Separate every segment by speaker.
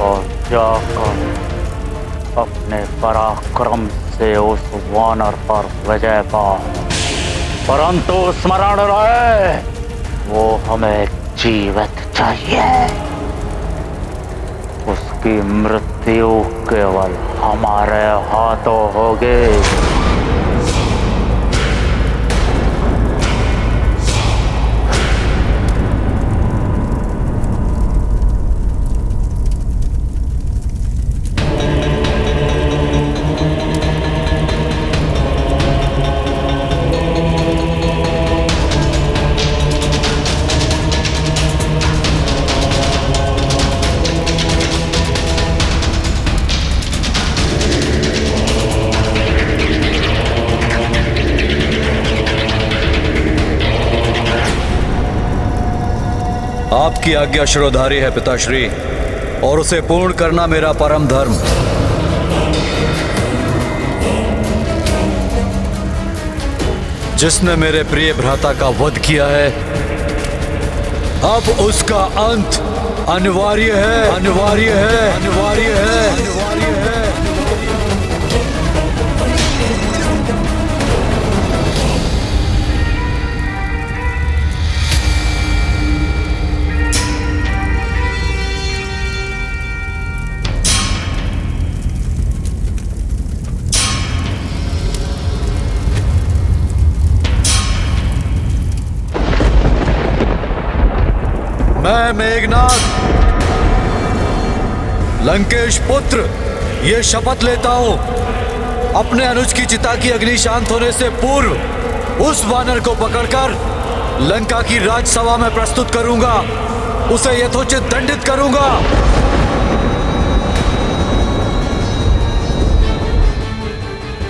Speaker 1: और जाकर अपने पराक्रम से उस वानर पर विजय पा, परंतु स्मरण रहे, वो हमें जीवित चाहिए। उसकी मृत्यु केवल हमारे हाथों होगी।
Speaker 2: आपकी आज्ञा शिरोधारी है पिताश्री, और उसे पूर्ण करना मेरा परम धर्म। जिसने मेरे प्रिय भ्राता का वध किया है, अब उसका अंत अनिवार्य है। अनिवार्य है। अनिवार्य है। अनिवार्य है। मैं मेघनाथ। लंकेश पुत्र, ये शपथ लेता हूँ। अपने अनुज की चिता की अग्नि शांत होने से पूर्व, उस वानर को पकड़कर लंका की राजसभा में प्रस्तुत करूँगा। उसे यथोचित दंडित करूँगा।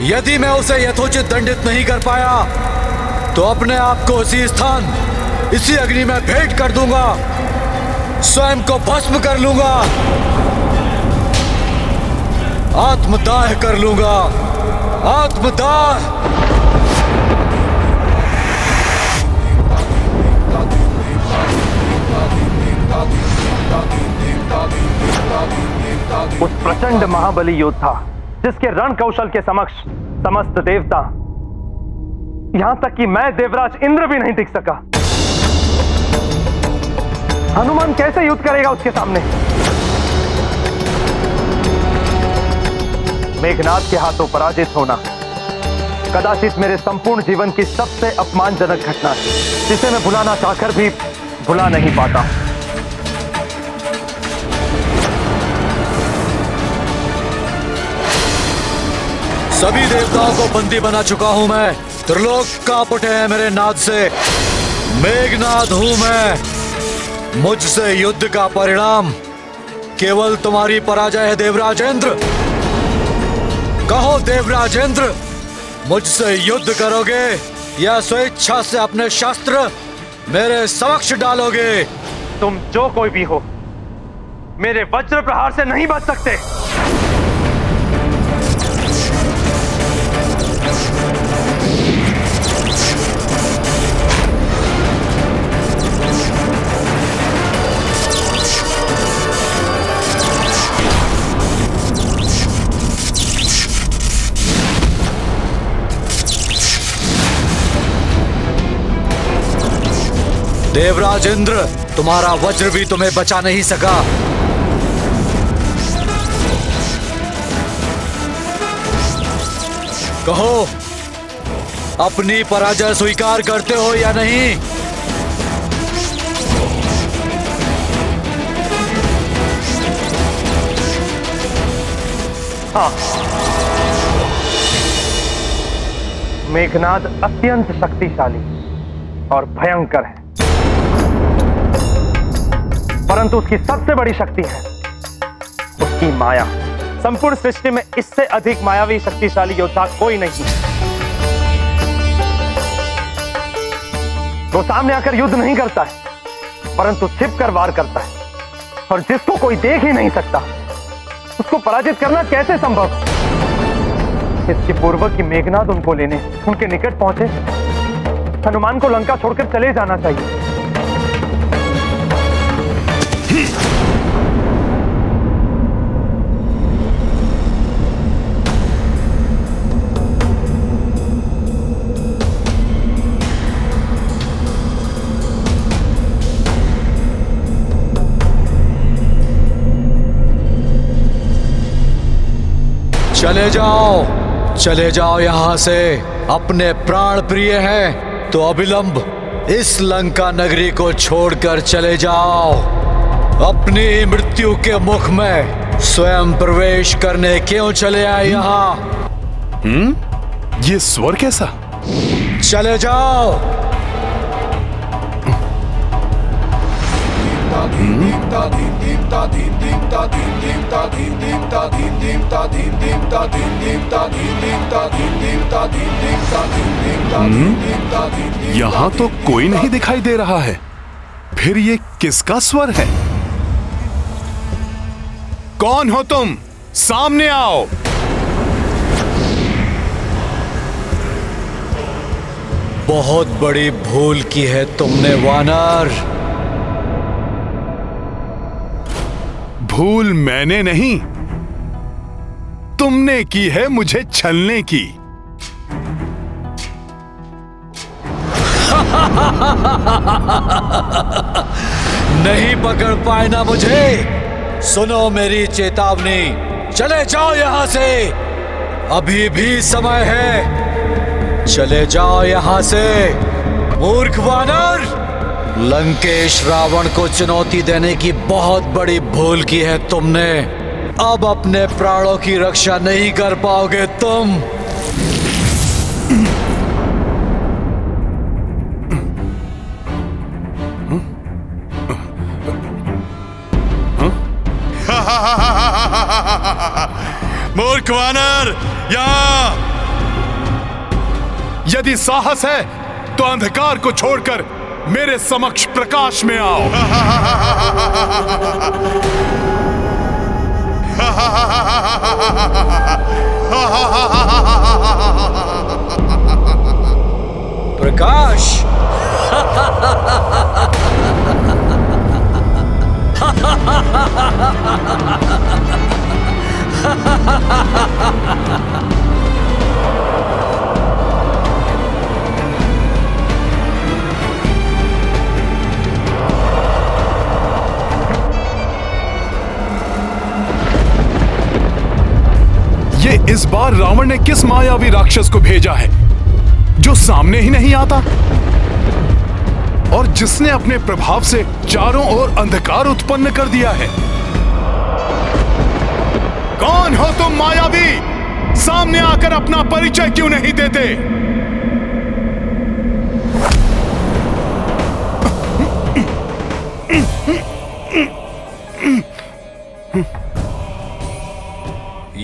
Speaker 2: यदि मैं उसे यथोचित दंडित नहीं कर पाया तो अपने आप को उसी स्थान, इसी अग्नि में भेंट कर दूँगा। स्वयं को भस्म कर लूँगा। आत्मदाह कर लूँगा। आत्मदाह।
Speaker 3: उस प्रचंड महाबली योद्धा, जिसके रण कौशल के समक्ष समस्त देवता, यहाँ तक कि मैं देवराज इंद्र भी नहीं टिक सका। हनुमान कैसे युद्ध करेगा उसके सामने? मेघनाथ के हाथों पराजित होना। कदाचित मेरे संपूर्ण जीवन की सबसे अपमानजनक घटना है, जिसे मैं भुलाना चाहकर भी भुला नहीं पाता।
Speaker 2: सभी देवताओं को बंदी बना चुका हूँ मैं। त्रिलोक काँप उठे हैं मेरे नाद से। मेघनाद हूँ मैं। मुझसे युद्ध का परिणाम केवल तुम्हारी पराजय है, देवराजेंद्र। कहो, देवराजेंद्र, मुझसे युद्ध करोगे या स्वेच्छा से अपने शास्त्र मेरे समक्ष डालोगे?
Speaker 3: तुम जो कोई भी हो, मेरे वज्र प्रहार से नहीं बच सकते।
Speaker 2: देवराज इंद्र, तुम्हारा वज्र भी तुम्हें बचा नहीं सका। कहो, अपनी पराजय स्वीकार करते हो या नहीं?
Speaker 3: हाँ। मेघनाद अत्यंत शक्तिशाली और भयंकर है। परंतु उसकी सबसे बड़ी शक्ति है उसकी माया। संपूर्ण सृष्टि में इससे अधिक मायावी शक्तिशाली योद्धा कोई नहीं। वो सामने आकर युद्ध नहीं करता है, परंतु छिप कर वार करता है। और जिसको कोई देख ही नहीं सकता, उसको पराजित करना कैसे संभव? इसके पूर्व की मेघनाद उनको लेने, उनके निकट पहुँचे। हनुमान को लंका छोड़कर चले जाना चाहिए।
Speaker 2: चले जाओ। चले जाओ यहाँ से। अपने प्राण प्रिय हैं तो अविलंब इस लंका नगरी को छोड़कर चले जाओ। अपनी मृत्यु के मुख में स्वयं प्रवेश करने क्यों चले आए यहाँ?
Speaker 4: ये स्वर कैसा?
Speaker 2: चले जाओ।
Speaker 4: यहाँ तो कोई नहीं दिखाई दे रहा है फिर ये किसका स्वर है कौन हो तुम सामने आओ
Speaker 2: बहुत बड़ी भूल की है तुमने वानर
Speaker 4: भूल मैंने नहीं। तुमने की है मुझे छलने की।
Speaker 2: नहीं पकड़ पाए ना मुझे। सुनो मेरी चेतावनी। चले जाओ यहाँ से। अभी भी समय है। चले जाओ यहाँ से। मूर्ख वानर! लंकेश रावण को चुनौती देने की बहुत बड़ी भूल की है तुमने। अब अपने प्राणों की रक्षा नहीं कर पाओगे तुम।
Speaker 4: मूर्ख वानर, यहाँ। यदि साहस है तो अंधकार को छोड़कर मेरे समक्ष प्रकाश में आओ।
Speaker 2: प्रकाश।
Speaker 4: ये इस बार रावण ने किस मायावी राक्षस को भेजा है? जो सामने ही नहीं आता? और जिसने अपने प्रभाव से चारों ओर अंधकार उत्पन्न कर दिया है। कौन हो तुम मायावी? सामने आकर अपना परिचय क्यों नहीं देते?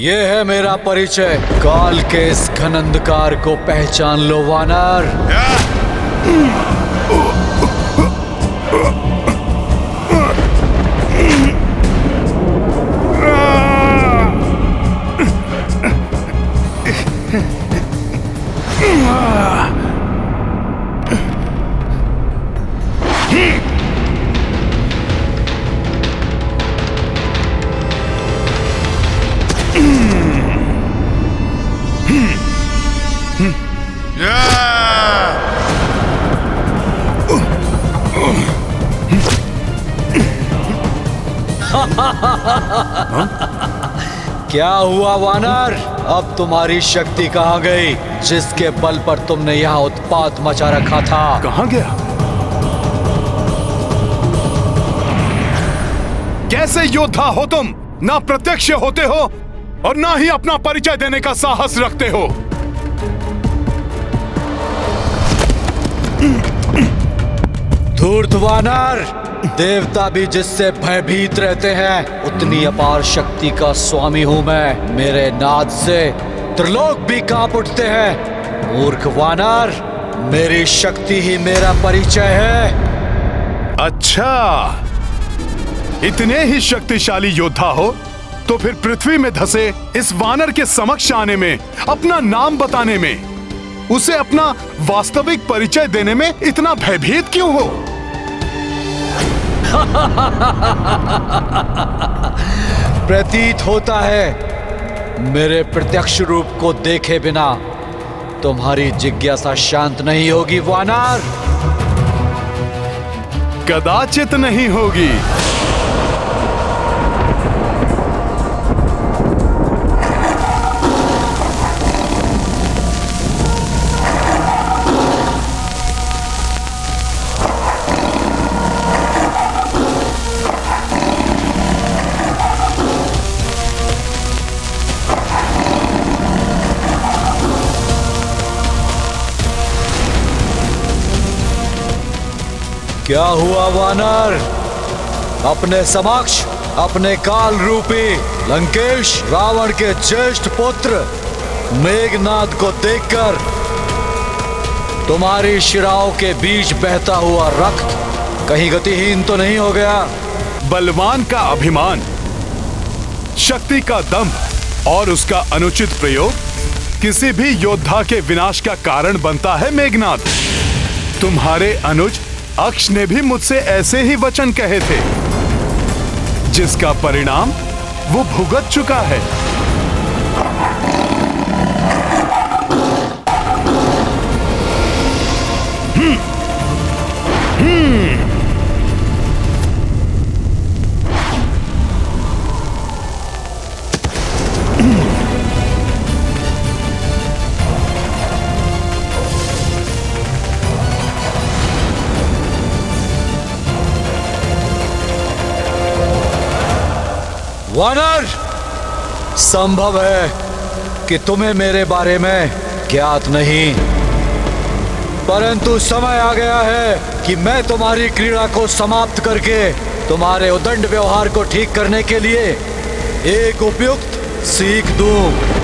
Speaker 2: ये है मेरा परिचय। काल के इस घन अंधकार को पहचान लो वानर। क्या हुआ वानर? अब तुम्हारी शक्ति कहाँ गई जिसके बल पर तुमने यहाँ उत्पात मचा रखा था?
Speaker 4: कहाँ गया? कैसे योद्धा हो तुम? ना प्रत्यक्ष होते हो और ना ही अपना परिचय देने का साहस रखते हो।
Speaker 2: धूर्त वानर! देवता भी जिससे भयभीत रहते हैं, उतनी अपार शक्ति का स्वामी हूँ मैं। मेरे नाद से त्रिलोक भी काँप उठते हैं। मूर्ख वानर, मेरी शक्ति ही मेरा परिचय है।
Speaker 4: अच्छा। इतने ही शक्तिशाली योद्धा हो तो फिर पृथ्वी में धसे इस वानर के समक्ष आने में, अपना नाम बताने में, उसे अपना वास्तविक परिचय देने में इतना भयभीत क्यों हो?
Speaker 2: प्रतीत होता है, मेरे प्रत्यक्ष रूप को देखे बिना तुम्हारी जिज्ञासा शांत नहीं होगी, वानर।
Speaker 4: कदाचित नहीं होगी।
Speaker 2: क्या हुआ, वानर? अपने समक्ष, अपने काल रूपी लंकेश रावण के ज्येष्ठ पुत्र मेघनाथ को देखकर, तुम्हारी शिराओं के बीच बहता हुआ रक्त कहीं गतिहीन तो नहीं हो गया?
Speaker 4: बलवान का अभिमान, शक्ति का दम और उसका अनुचित प्रयोग किसी भी योद्धा के विनाश का कारण बनता है मेघनाथ तुम्हारे अनुज अक्ष ने भी मुझसे ऐसे ही वचन कहे थे, जिसका परिणाम वो भुगत चुका है।
Speaker 2: वानर, संभव है कि तुम्हें मेरे बारे में ज्ञात नहीं। परंतु समय आ गया है कि मैं तुम्हारी क्रीड़ा को समाप्त करके तुम्हारे उदंड व्यवहार को ठीक करने के लिए एक उपयुक्त सीख दूँ।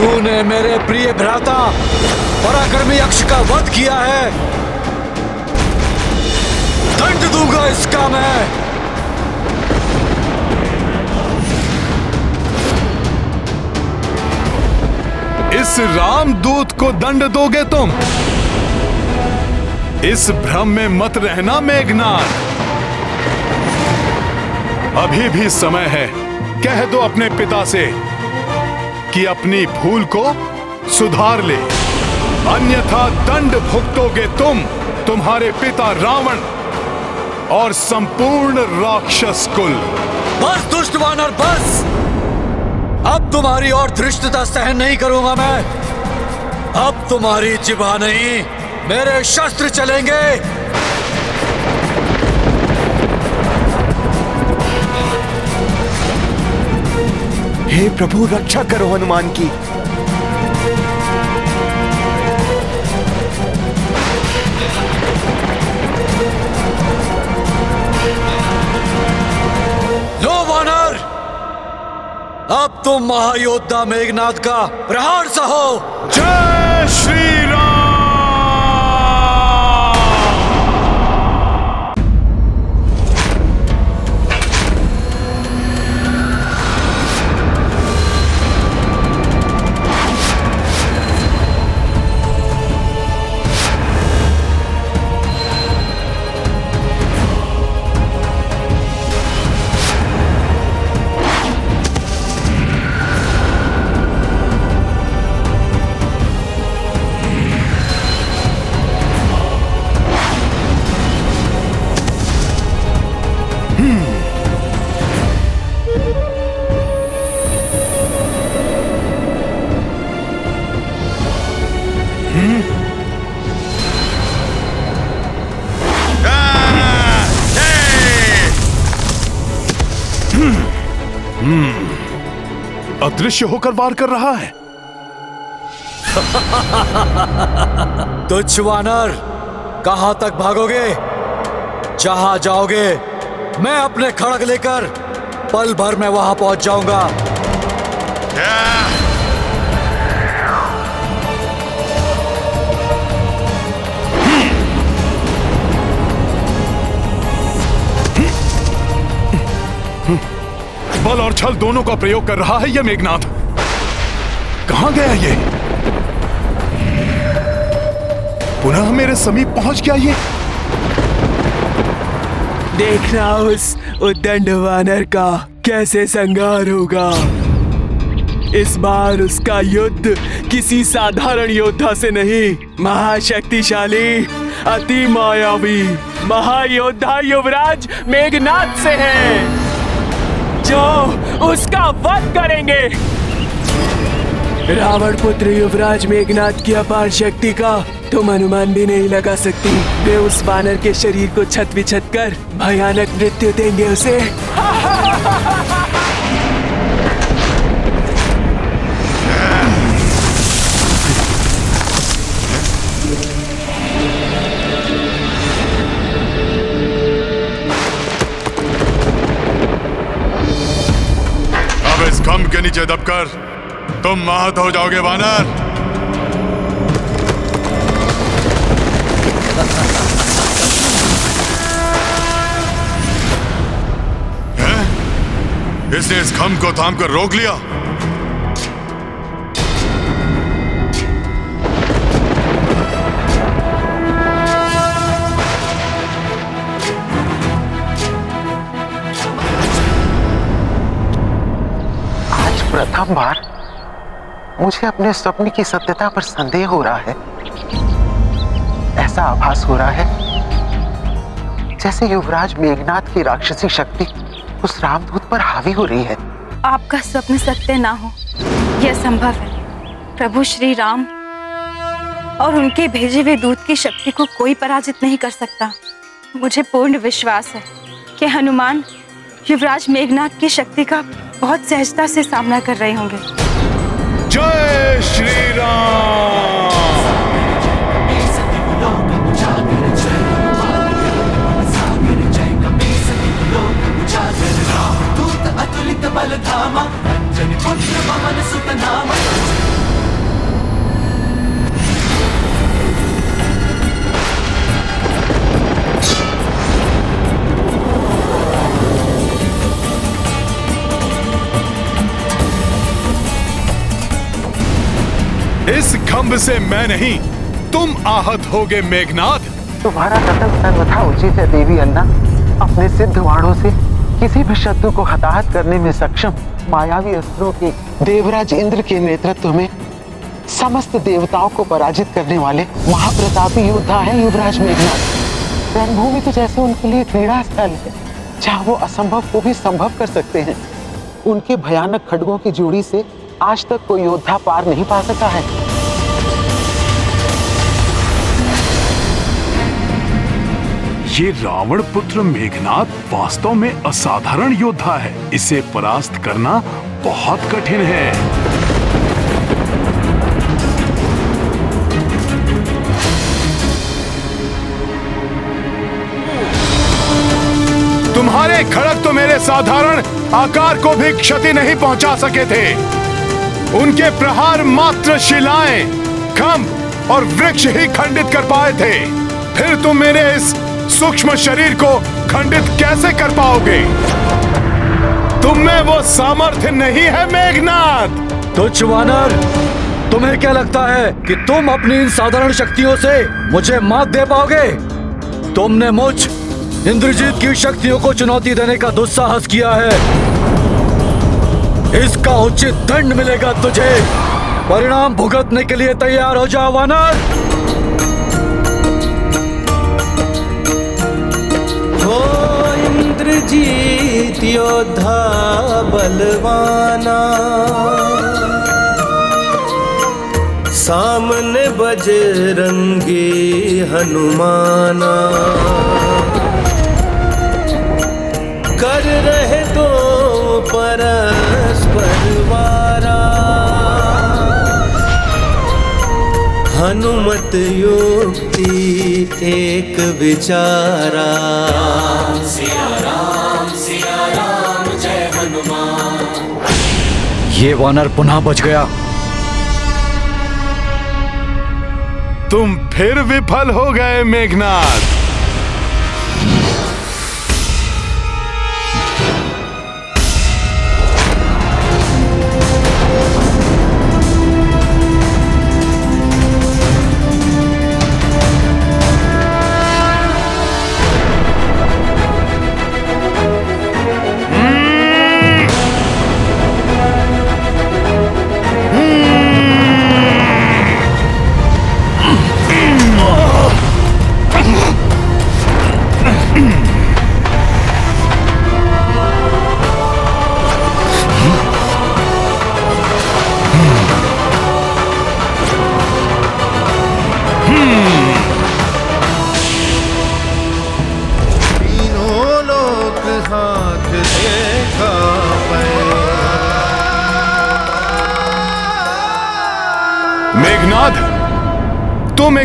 Speaker 2: तूने मेरे प्रिय भ्राता पराक्रमी यक्ष का वध किया है। दंड दूँगा इसका मैं।
Speaker 4: इस रामदूत को दंड दोगे तुम। इस भ्रम में मत रहना मेघनाथ अभी भी समय है। कह दो अपने पिता से। कि अपनी भूल को सुधार ले। अन्यथा दंड भुगतोगे तुम, तुम्हारे पिता रावण और संपूर्ण राक्षस कुल।
Speaker 2: बस दुष्ट वानर बस। अब तुम्हारी और धृष्टता सहन नहीं करूँगा मैं। अब तुम्हारी जिबा नहीं, मेरे शस्त्र चलेंगे।
Speaker 5: हे प्रभु रक्षा करो हनुमान की।
Speaker 2: लो वानर अब तुम महायोद्धा मेघनाथ का प्रहार सहो।
Speaker 4: जय श्री राम। अदृश्य होकर वार कर रहा है।
Speaker 2: तुच्छ वानर कहाँ तक भागोगे? जहाँ जाओगे? मैं अपने खड़क लेकर पल भर में वहाँ पहुँच जाऊँगा।
Speaker 4: बल और छल दोनों का प्रयोग कर रहा है यह मेघनाथ। कहाँ गया ये? पुनः मेरे समीप पहुँच गया ये।
Speaker 5: देखना उस उद्दंड वानर का कैसे संगार होगा। इस बार उसका युद्ध किसी साधारण योद्धा से नहीं, महाशक्तिशाली, अति मायावी, महायोद्धा युवराज मेघनाथ से है। जो उसका वध करेंगे। रावण पुत्र युवराज मेघनाथ की अपार शक्ति का तुम अनुमान भी नहीं लगा सकती। वे उस बानर के शरीर को छत विछत कर भयानक मृत्यु देंगे उसे।
Speaker 4: नीचे दबकर तुम महत हो जाओगे, वानर? इसने इस खम को थाम कर रोक लिया
Speaker 6: प्रथम बार मुझे अपने स्वप्न की सत्यता पर संदेह हो रहा है। ऐसा आभास हो रहा है, जैसे युवराज मेघनाथ की राक्षसी शक्ति उस रामदूत पर हावी हो रही है।
Speaker 7: आपका स्वप्न सत्य ना हो, यह संभव है। प्रभु श्री राम और उनके भेजे हुए दूत की शक्ति को कोई पराजित नहीं कर सकता। मुझे पूर्ण विश्वास है कि हनुमान युवराज मेघनाथ की शक्ति का बहुत सहजता से सामना कर रहे होंगे।
Speaker 4: जय श्री राम। खम्भ से मैं नहीं। तुम आहत होगे मेघनाथ
Speaker 6: तुम्हारा कथन सर्वथा उचित है देवी अन्ना। अपने सिद्ध वाणों से, किसी भी शत्रु को हताहत करने में सक्षम मायावी अस्त्रों के देवराज इंद्र के नेतृत्व में समस्त देवताओं को पराजित करने वाले महाप्रतापी योद्धा है युवराज मेघनाथ रणभूमि तो जैसे उनके लिए क्रीड़ा स्थल है, जहाँ वो असंभव को भी संभव कर सकते हैं। उनके भयानक खड्गों की जोड़ी से आज तक कोई योद्धा पार नहीं पा सका है।
Speaker 4: ये रावण पुत्र मेघनाथ वास्तव में असाधारण योद्धा है। इसे परास्त करना बहुत कठिन है। तुम्हारे खड़क तो मेरे साधारण आकार को भी क्षति नहीं पहुँचा सके थे। उनके प्रहार मात्र शिलाएँ खम्भ और वृक्ष ही खंडित कर पाए थे। फिर तुम मेरे इस सूक्ष्म शरीर को खंडित कैसे कर पाओगे? तुम में वो सामर्थ्य नहीं है मेघनाथ
Speaker 2: तुच्छ वानर, तुम्हें क्या लगता है कि तुम अपनी इन साधारण शक्तियों से मुझे मात दे पाओगे? तुमने मुझ, इंद्रजीत की शक्तियों को चुनौती देने का दुस्साहस किया है। इसका उचित दंड मिलेगा तुझे। परिणाम भुगतने के लिए तैयार हो जाओ, वानर।
Speaker 8: जीत योद्धा बलवाना। सामने बजरंगी हनुमाना। कर रहे तो परस्पर वारा। हनुमत युक्ति एक विचारा।
Speaker 2: ये वानर पुनः बच गया।
Speaker 4: तुम फिर विफल हो गए मेघनाथ।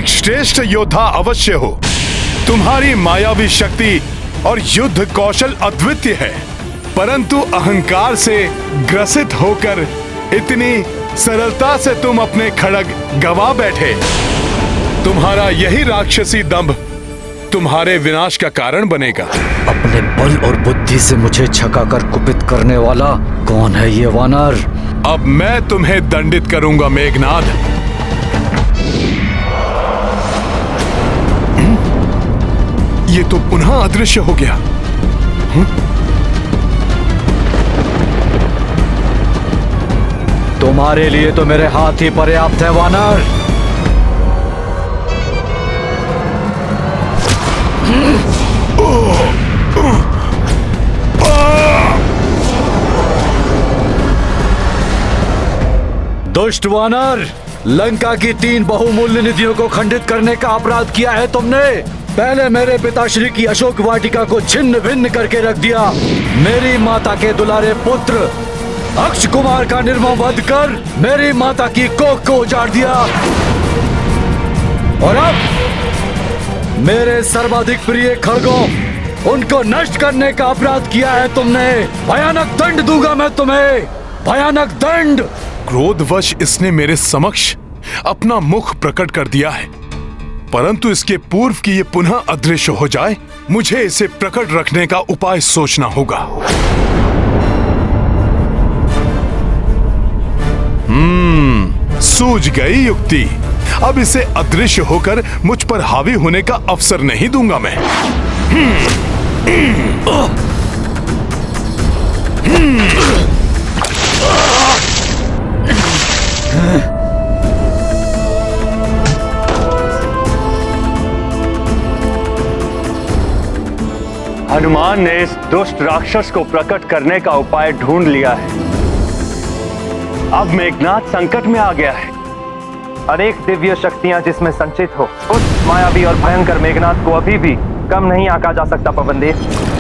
Speaker 4: एक श्रेष्ठ योद्धा अवश्य हो। तुम्हारी मायावी शक्ति और युद्ध कौशल अद्वितीय है परंतु अहंकार से ग्रसित होकर इतनी सरलता से तुम अपने खड़ग गवा बैठे। तुम्हारा यही राक्षसी दंभ तुम्हारे विनाश का कारण बनेगा।
Speaker 2: अपने बल और बुद्धि से मुझे छकाकर कुपित करने वाला कौन है ये वानर?
Speaker 4: अब मैं तुम्हें दंडित करूँगा मेघनाथ ये तो पुनः अदृश्य हो गया। हुँ?
Speaker 2: तुम्हारे लिए तो मेरे हाथ ही पर्याप्त है, वानर। दुष्ट वानर, लंका की तीन बहुमूल्य निधियों को खंडित करने का अपराध किया है तुमने। पहले मेरे पिताश्री की अशोक वाटिका को छिन्न भिन्न करके रख दिया। मेरी माता के दुलारे पुत्र अक्ष कुमार का निर्मम वध कर मेरी माता की कोख को उजाड़ दिया। और अब मेरे सर्वाधिक प्रिय खड़गों, उनको नष्ट करने का अपराध किया है तुमने। भयानक दंड दूँगा मैं तुम्हें। भयानक दंड।
Speaker 4: क्रोधवश इसने मेरे समक्ष अपना मुख प्रकट कर दिया है। परंतु इसके पूर्व कि ये पुनः अदृश्य हो जाए, मुझे इसे प्रकट रखने का उपाय सोचना होगा। हम्म सूझ गई युक्ति। अब इसे अदृश्य होकर मुझ पर हावी होने का अवसर नहीं दूँगा मैं।
Speaker 3: हनुमान ने इस दुष्ट राक्षस को प्रकट करने का उपाय ढूंढ लिया है। अब मेघनाथ संकट में आ गया है। अनेक दिव्य शक्तियाँ जिसमें संचित हो, उस मायावी और भयंकर मेघनाथ को अभी भी कम नहीं आका जा सकता पवनदेव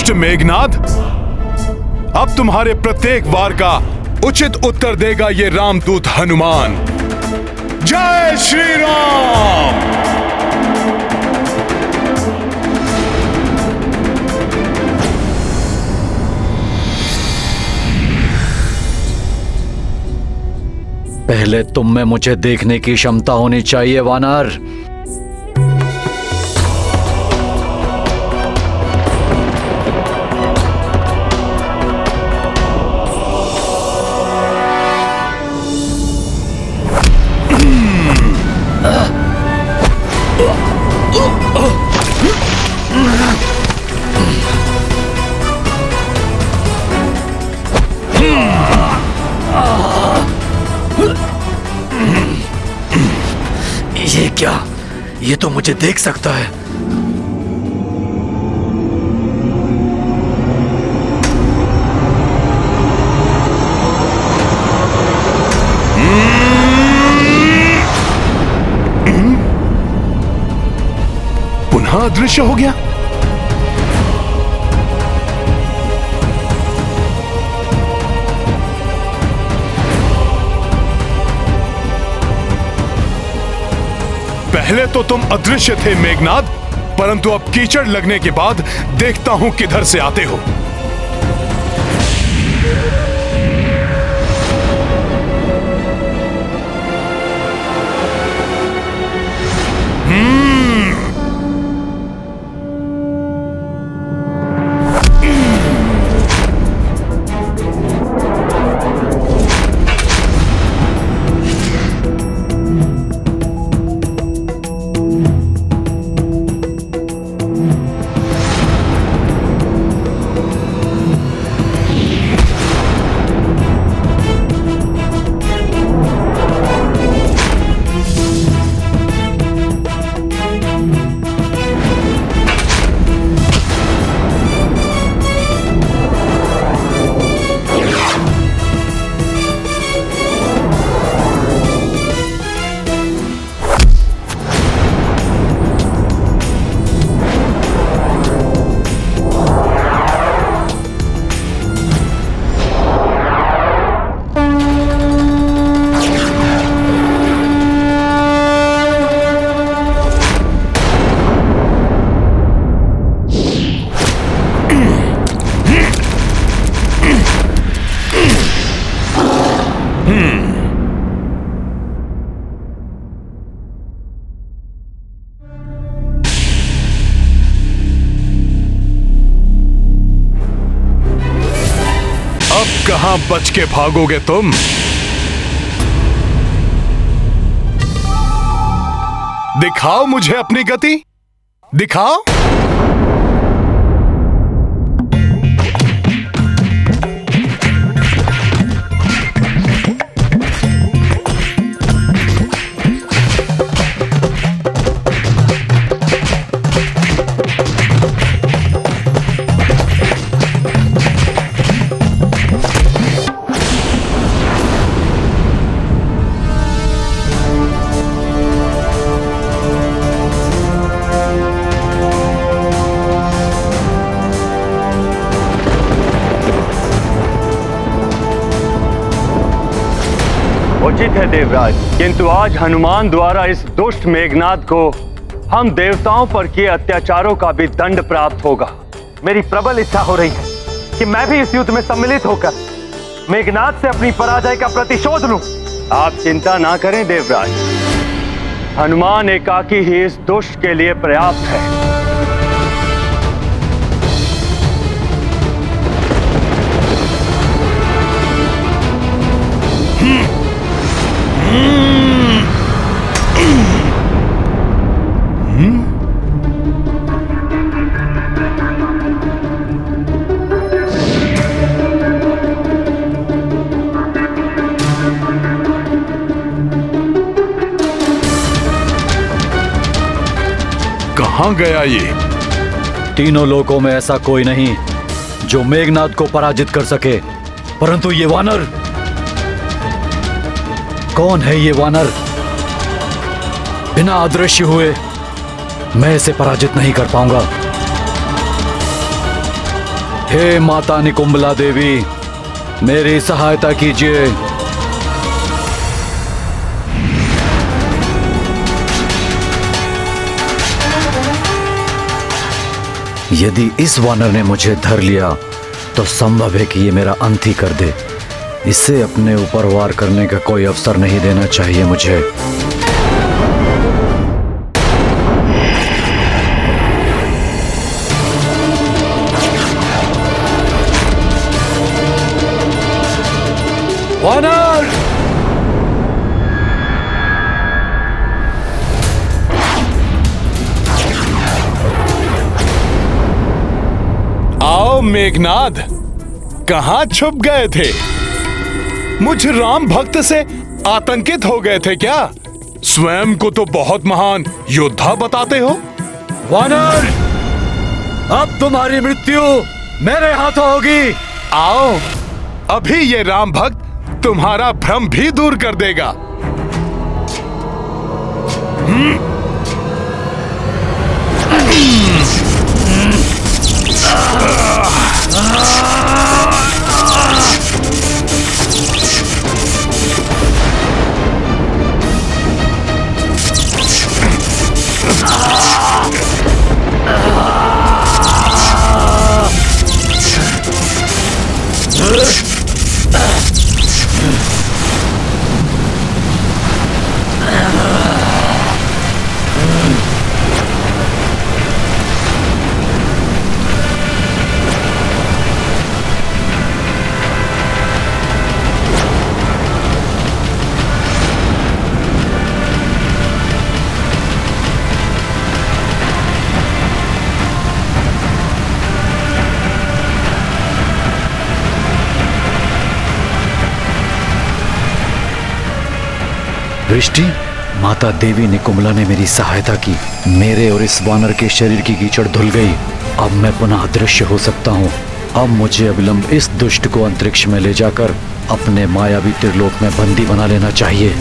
Speaker 4: दुष्ट मेघनाथ अब तुम्हारे प्रत्येक वार का उचित उत्तर देगा ये रामदूत हनुमान। जय श्री राम
Speaker 2: पहले तुम में मुझे देखने की क्षमता होनी चाहिए, वानर। तो मुझे देख सकता है।
Speaker 4: पुनः अदृश्य हो गया। पहले तो तुम अदृश्य थे मेघनाथ परंतु अब कीचड़ लगने के बाद देखता हूँ किधर से आते हो। बच के भागोगे तुम। दिखाओ मुझे अपनी गति। दिखाओ।
Speaker 9: देवराज, किंतु आज हनुमान द्वारा इस दुष्ट मेघनाथ को हम देवताओं पर किए अत्याचारों का भी दंड प्राप्त होगा।
Speaker 3: मेरी प्रबल इच्छा हो रही है कि मैं भी इस युद्ध में सम्मिलित होकर मेघनाथ से अपनी पराजय का प्रतिशोध लूँ।
Speaker 9: आप चिंता ना करें देवराज। हनुमान एकाकी ही इस दुष्ट के लिए पर्याप्त है।
Speaker 4: कहाँ गया ये?
Speaker 2: तीनों लोकों में ऐसा कोई नहीं जो मेघनाथ को पराजित कर सके। परंतु ये वानर? कौन है ये वानर? बिना अदृश्य हुए मैं इसे पराजित नहीं कर पाऊँगा। हे माता निकुंबला देवी, मेरी सहायता कीजिए। यदि इस वानर ने मुझे धर लिया तो संभव है कि ये मेरा अंत ही कर दे। इसे अपने ऊपर वार करने का कोई अवसर नहीं देना चाहिए मुझे।
Speaker 4: मेघनाद कहाँ छुप गए थे? मुझ राम भक्त से आतंकित हो गए थे क्या? स्वयं को तो बहुत महान योद्धा बताते हो?
Speaker 2: वानर अब तुम्हारी मृत्यु मेरे हाथों होगी।
Speaker 4: आओ अभी ये राम भक्त तुम्हारा भ्रम भी दूर कर देगा। What?
Speaker 2: दृष्टि माता देवी निकुमला ने मेरी सहायता की। मेरे और इस वानर के शरीर की कीचड़ धुल गई। अब मैं पुनः अदृश्य हो सकता हूँ। अब मुझे अविलंब इस दुष्ट को अंतरिक्ष में ले जाकर अपने मायावी त्रिलोक में बंदी बना लेना चाहिए।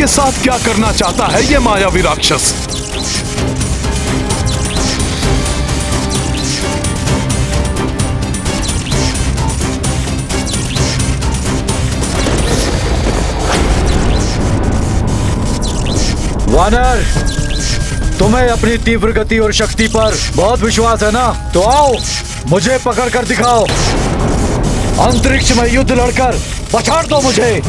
Speaker 4: अपने साथ क्या करना चाहता है ये मायावी राक्षस?
Speaker 2: वानर, तुम्हें अपनी तीव्र गति और शक्ति पर बहुत विश्वास है ना? तो आओ, मुझे पकड़ कर दिखाओ। अंतरिक्ष में युद्ध लड़कर पछाड़ दो मुझे।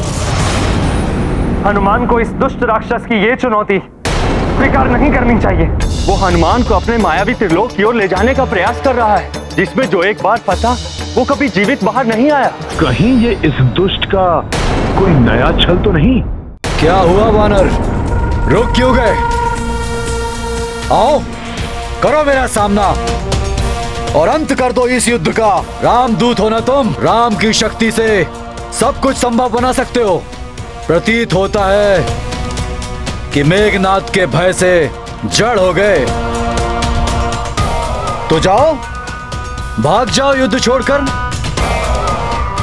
Speaker 3: हनुमान को इस दुष्ट राक्षस की ये चुनौती स्वीकार नहीं करनी चाहिए।
Speaker 9: वो हनुमान को अपने मायावी त्रिलोक की ओर ले जाने का प्रयास कर रहा है जिसमें जो एक बार फंसा वो कभी जीवित बाहर नहीं आया।
Speaker 10: कहीं ये इस दुष्ट का कोई नया छल तो नहीं?
Speaker 2: क्या हुआ वानर? रुक क्यों गए? आओ करो मेरा सामना और अंत कर दो इस युद्ध का। राम दूत होना तुम? राम की शक्ति से सब कुछ संभव बना सकते हो। प्रतीत होता है कि मेघनाथ के भय से जड़ हो गए। तो जाओ, भाग जाओ युद्ध छोड़कर।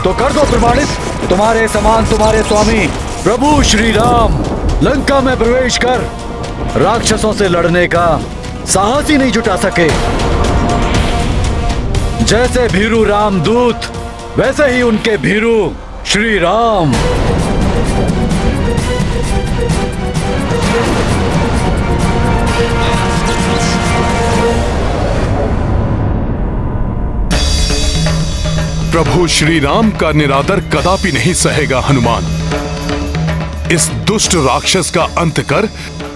Speaker 2: तो कर दो प्रमाणित। तुम्हारे समान तुम्हारे स्वामी, प्रभु श्री राम लंका में प्रवेश कर। राक्षसों से लड़ने का साहस ही नहीं जुटा सके। जैसे भीरू राम दूत वैसे ही उनके भीरू श्री राम
Speaker 4: प्रभु श्री राम का निरादर कदापि नहीं सहेगा हनुमान। इस दुष्ट राक्षस का अंत कर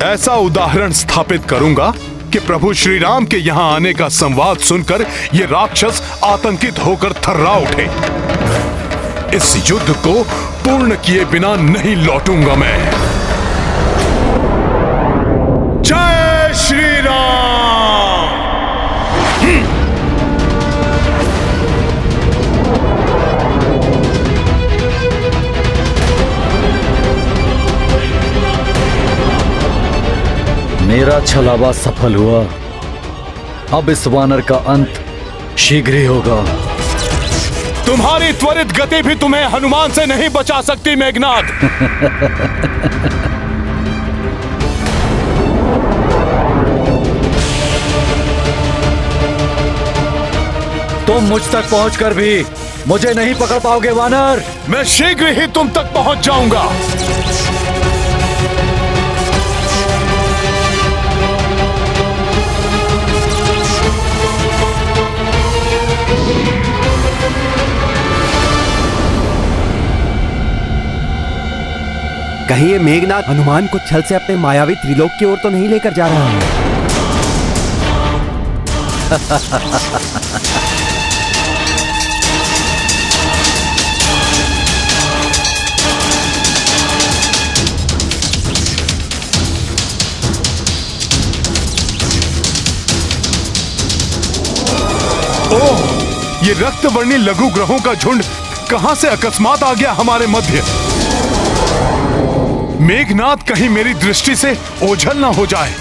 Speaker 4: ऐसा उदाहरण स्थापित करूँगा कि प्रभु श्री राम के यहाँ आने का संवाद सुनकर ये राक्षस आतंकित होकर थर्रा उठे। इस युद्ध को पूर्ण किए बिना नहीं लौटूँगा मैं। जय
Speaker 2: मेरा छलावा सफल हुआ। अब इस वानर का अंत शीघ्र ही होगा।
Speaker 4: तुम्हारी त्वरित गति भी तुम्हें हनुमान से नहीं बचा सकती मेघनाथ
Speaker 2: तुम मुझ तक पहुंचकर भी मुझे नहीं पकड़ पाओगे वानर।
Speaker 4: मैं शीघ्र ही तुम तक पहुँच जाऊँगा।
Speaker 11: कहीं ये मेघनाथ हनुमान को छल से अपने मायावी त्रिलोक की ओर तो नहीं लेकर जा रहा है।
Speaker 4: ओह, ये रक्तवर्णी लघु ग्रहों का झुंड कहाँ से अकस्मात आ गया हमारे मध्य? मेघनाथ कहीं मेरी दृष्टि से ओझल ना हो जाए।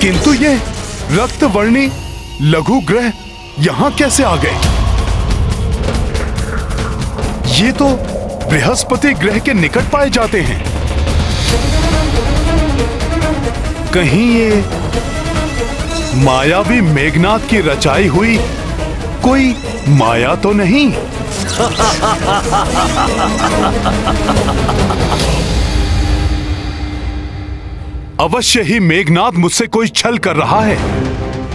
Speaker 4: किंतु ये रक्तवर्णी लघु ग्रह यहाँ कैसे आ गए? ये तो बृहस्पति ग्रह के निकट पाए जाते हैं। कहीं ये मायावी मेघनाथ की रचाई हुई कोई माया तो नहीं? अवश्य ही मेघनाथ मुझसे कोई छल कर रहा है।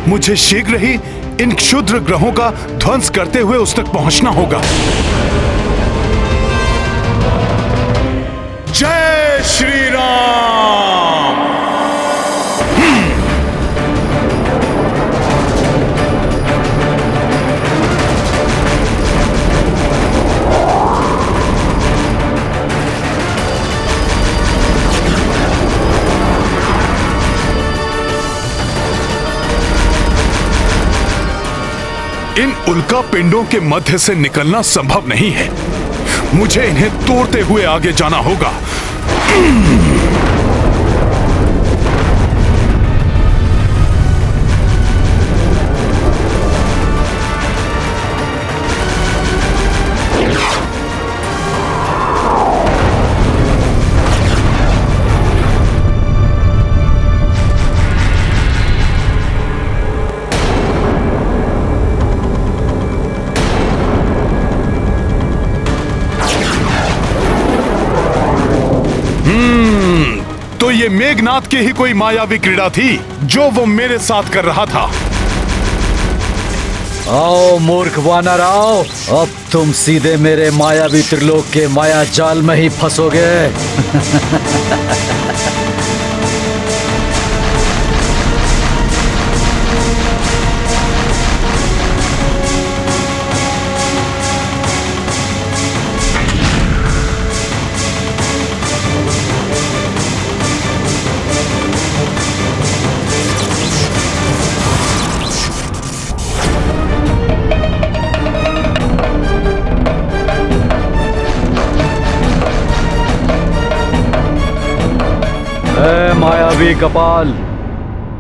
Speaker 4: मुझे शीघ्र ही इन क्षुद्र ग्रहों का ध्वंस करते हुए उस तक पहुँचना होगा। जय श्री राम इन उल्का पिंडों के मध्य से निकलना संभव नहीं है। मुझे इन्हें तोड़ते हुए आगे जाना होगा। ये मेघनाथ की ही कोई मायावी क्रीड़ा थी, जो वो मेरे साथ कर रहा था।
Speaker 2: आओ, मूर्ख वानर, आओ। अब तुम सीधे मेरे मायावी त्रिलोक के माया जाल में ही फंसोगे। मायावी कपाल।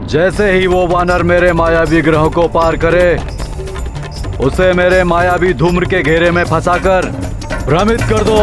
Speaker 2: जैसे ही वो वानर मेरे मायावी ग्रह को पार करे, उसे मेरे मायावी धूम्र के घेरे में फंसाकर भ्रमित कर दो।